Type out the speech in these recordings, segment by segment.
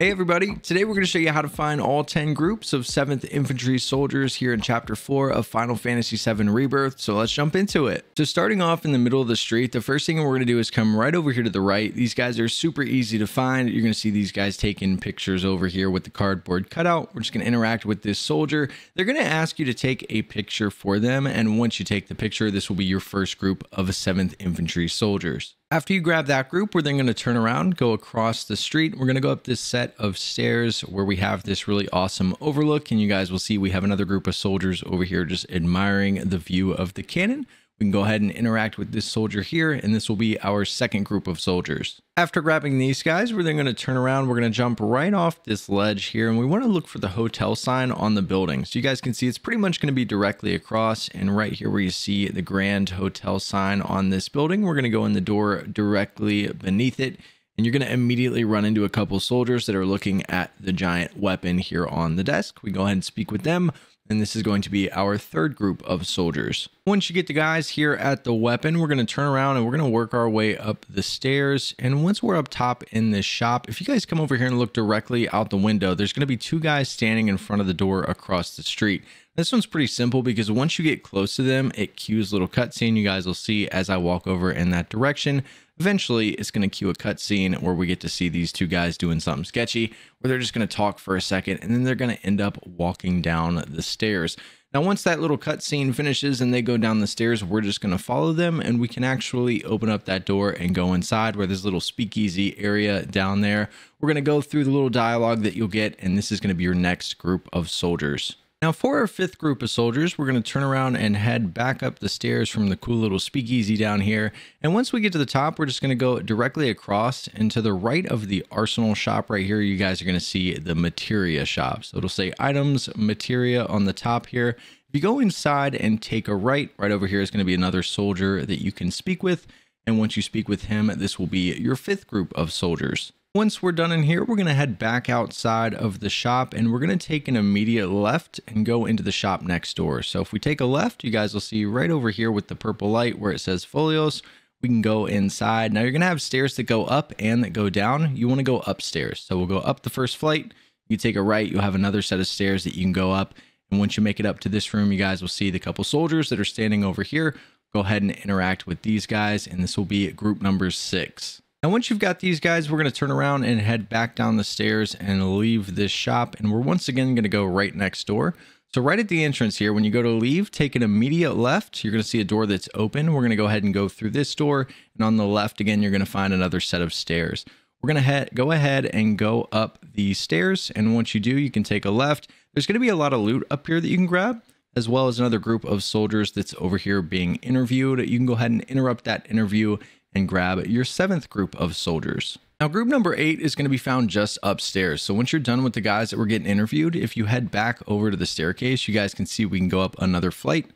Hey everybody, today we're going to show you how to find all 10 groups of 7th Infantry soldiers here in Chapter 4 of Final Fantasy VII Rebirth, so let's jump into it. So starting off in the middle of the street, the first thing we're going to do is come right over here to the right. These guys are super easy to find. You're going to see these guys taking pictures over here with the cardboard cutout. We're just going to interact with this soldier. They're going to ask you to take a picture for them, and once you take the picture, this will be your first group of 7th Infantry soldiers. After you grab that group, we're then going to turn around, go across the street. We're going to go up this set of stairs where we have this really awesome overlook. And you guys will see we have another group of soldiers over here just admiring the view of the cannon. We can go ahead and interact with this soldier here, and this will be our second group of soldiers. After grabbing these guys, we're then going to turn around. We're going to jump right off this ledge here, and we want to look for the hotel sign on the building. So you guys can see it's pretty much going to be directly across, and right here where you see the Grand Hotel sign on this building, we're going to go in the door directly beneath it, and you're going to immediately run into a couple soldiers that are looking at the giant weapon here on the desk. We go ahead and speak with them and this is going to be our third group of soldiers. Once you get the guys here at the weapon, we're going to turn around and we're going to work our way up the stairs. And once we're up top in this shop, if you guys come over here and look directly out the window, there's going to be two guys standing in front of the door across the street. This one's pretty simple because once you get close to them, it cues little cutscene you guys will see as I walk over in that direction. Eventually, it's going to cue a cutscene where we get to see these two guys doing something sketchy, where they're just going to talk for a second, and then they're going to end up walking down the stairs. Now, once that little cutscene finishes and they go down the stairs, we're just going to follow them, and we can actually open up that door and go inside where there's a little speakeasy area down there. We're going to go through the little dialogue that you'll get, and this is going to be your next group of soldiers. Now for our fifth group of soldiers, we're going to turn around and head back up the stairs from the cool little speakeasy down here. And once we get to the top, we're just going to go directly across and to the right of the arsenal shop right here, you guys are going to see the materia shop. So it'll say items, materia on the top here. If you go inside and take a right, right over here is going to be another soldier that you can speak with. And once you speak with him, this will be your fifth group of soldiers. Once we're done in here, we're going to head back outside of the shop and we're going to take an immediate left and go into the shop next door. So if we take a left, you guys will see right over here with the purple light where it says Folios, we can go inside. Now you're going to have stairs that go up and that go down. You want to go upstairs. So we'll go up the first flight. You take a right, you'll have another set of stairs that you can go up. And once you make it up to this room, you guys will see the couple soldiers that are standing over here. Go ahead and interact with these guys. And this will be group number six. Now, once you've got these guys, we're going to turn around and head back down the stairs and leave this shop. And we're once again going to go right next door. So right at the entrance here, when you go to leave, take an immediate left. You're going to see a door that's open. We're going to go ahead and go through this door. And on the left, again, you're going to find another set of stairs. We're going to head, go ahead and go up the stairs. And once you do, you can take a left. There's going to be a lot of loot up here that you can grab as well as another group of soldiers that's over here being interviewed. You can go ahead and interrupt that interview and grab your seventh group of soldiers. Now, group number eight is going to be found just upstairs. So once you're done with the guys that were getting interviewed, if you head back over to the staircase, you guys can see we can go up another flight.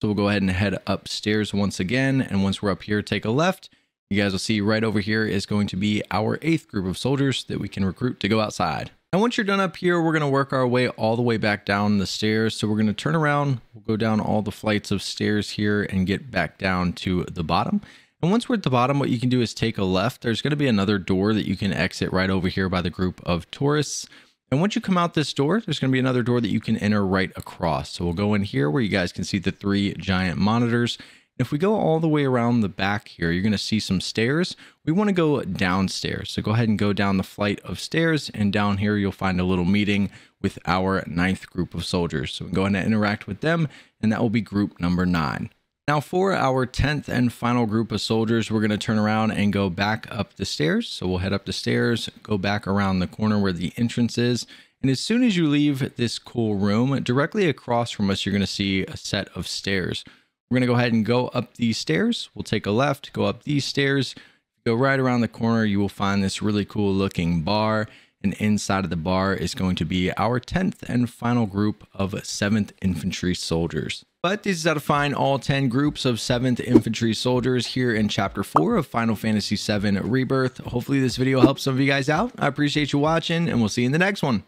So we'll go ahead and head upstairs once again. And once we're up here, take a left. You guys will see right over here is going to be our eighth group of soldiers that we can recruit to go outside. And once you're done up here, we're going to work our way all the way back down the stairs. So we're going to turn around, we'll go down all the flights of stairs here and get back down to the bottom. And once we're at the bottom, what you can do is take a left. There's going to be another door that you can exit right over here by the group of tourists. And once you come out this door, there's going to be another door that you can enter right across. So we'll go in here where you guys can see the three giant monitors. If we go all the way around the back here, you're going to see some stairs. We want to go downstairs. So go ahead and go down the flight of stairs. And down here, you'll find a little meeting with our ninth group of soldiers. So go ahead and interact with them. And that will be group number nine. Now for our 10th and final group of soldiers, we're going to turn around and go back up the stairs. So we'll head up the stairs, go back around the corner where the entrance is. And as soon as you leave this cool room, directly across from us, you're going to see a set of stairs. We're going to go ahead and go up these stairs. We'll take a left, go up these stairs, go right around the corner. You will find this really cool looking bar. And inside of the bar is going to be our 10th and final group of 7th Infantry soldiers. But this is how to find all 10 groups of 7th Infantry soldiers here in Chapter 4 of Final Fantasy VII Rebirth. Hopefully this video helps some of you guys out. I appreciate you watching, and we'll see you in the next one.